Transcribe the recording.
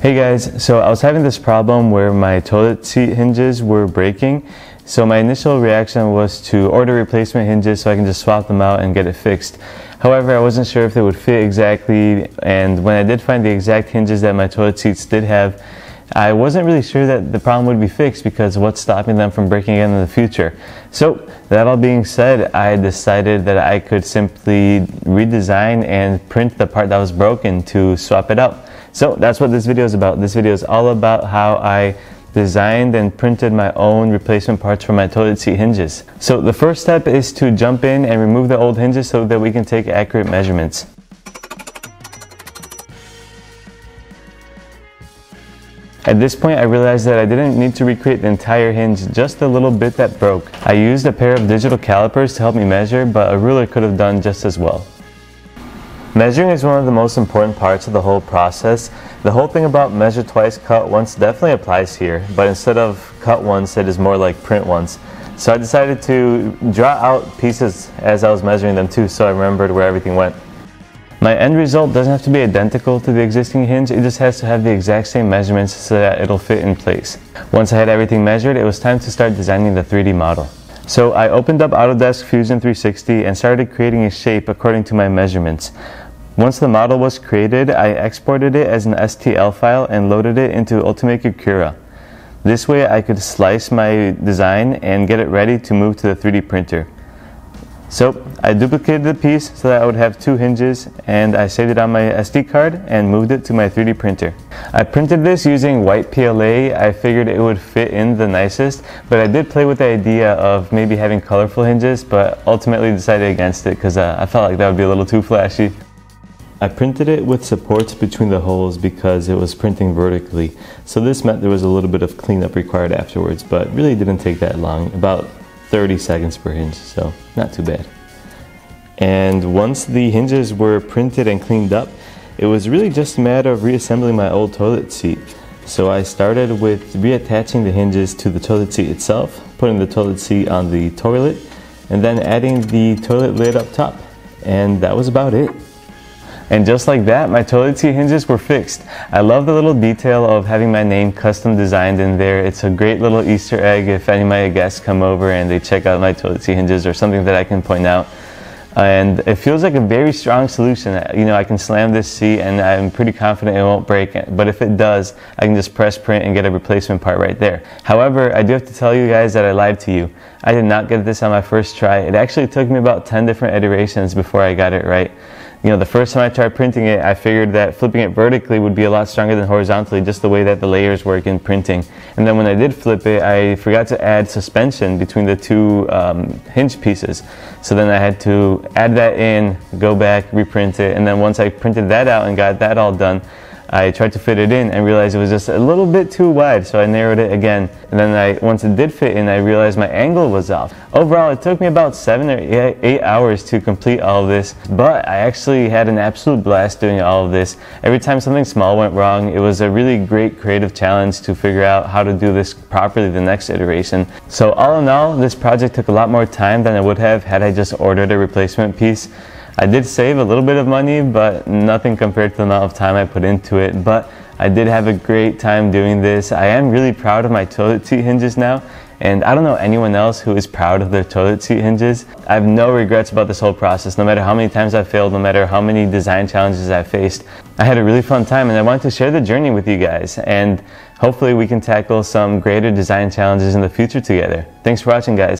Hey guys, so I was having this problem where my toilet seat hinges were breaking. So my initial reaction was to order replacement hinges so I can just swap them out and get it fixed. However, I wasn't sure if they would fit exactly and when I did find the exact hinges that my toilet seats did have, I wasn't really sure that the problem would be fixed because what's stopping them from breaking again in the future. So that all being said, I decided that I could simply redesign and print the part that was broken to swap it out. So that's what this video is about. This video is all about how I designed and printed my own replacement parts for my toilet seat hinges. So the first step is to jump in and remove the old hinges so that we can take accurate measurements. At this point, I realized that I didn't need to recreate the entire hinge, just the little bit that broke. I used a pair of digital calipers to help me measure, but a ruler could have done just as well. Measuring is one of the most important parts of the whole process. The whole thing about measure twice, cut once definitely applies here, but instead of cut once, it is more like print once. So I decided to draw out pieces as I was measuring them too, so I remembered where everything went. My end result doesn't have to be identical to the existing hinge, it just has to have the exact same measurements so that it'll fit in place. Once I had everything measured, it was time to start designing the 3D model. So I opened up Autodesk Fusion 360 and started creating a shape according to my measurements. Once the model was created, I exported it as an STL file and loaded it into Ultimaker Cura. This way I could slice my design and get it ready to move to the 3D printer. So I duplicated the piece so that I would have two hinges and I saved it on my SD card and moved it to my 3D printer. I printed this using white PLA. I figured it would fit in the nicest, but I did play with the idea of maybe having colorful hinges, but ultimately decided against it because uh, I felt like that would be a little too flashy. I printed it with supports between the holes because it was printing vertically. So this meant there was a little bit of cleanup required afterwards, but really didn't take that long, about 30 seconds per hinge, so not too bad. And once the hinges were printed and cleaned up, it was really just a matter of reassembling my old toilet seat. So I started with reattaching the hinges to the toilet seat itself, putting the toilet seat on the toilet, and then adding the toilet lid up top. And that was about it. And just like that, my toilet seat hinges were fixed. I love the little detail of having my name custom designed in there. It's a great little Easter egg if any of my guests come over and they check out my toilet seat hinges or something that I can point out. And it feels like a very strong solution. Uh, you know, I can slam this seat and I'm pretty confident it won't break. But if it does, I can just press print and get a replacement part right there. However, I do have to tell you guys that I lied to you. I did not get this on my first try. It actually took me about 10 different iterations before I got it right you know, the first time I tried printing it, I figured that flipping it vertically would be a lot stronger than horizontally, just the way that the layers work in printing. And then when I did flip it, I forgot to add suspension between the two um, hinge pieces. So then I had to add that in, go back, reprint it, and then once I printed that out and got that all done, I tried to fit it in and realized it was just a little bit too wide, so I narrowed it again. And then I, once it did fit in, I realized my angle was off. Overall, it took me about seven or eight hours to complete all of this, but I actually had an absolute blast doing all of this. Every time something small went wrong, it was a really great creative challenge to figure out how to do this properly the next iteration. So all in all, this project took a lot more time than it would have had I just ordered a replacement piece. I did save a little bit of money, but nothing compared to the amount of time I put into it. But I did have a great time doing this. I am really proud of my toilet seat hinges now. And I don't know anyone else who is proud of their toilet seat hinges. I have no regrets about this whole process, no matter how many times I failed, no matter how many design challenges I faced. I had a really fun time and I wanted to share the journey with you guys. And hopefully we can tackle some greater design challenges in the future together. Thanks for watching guys.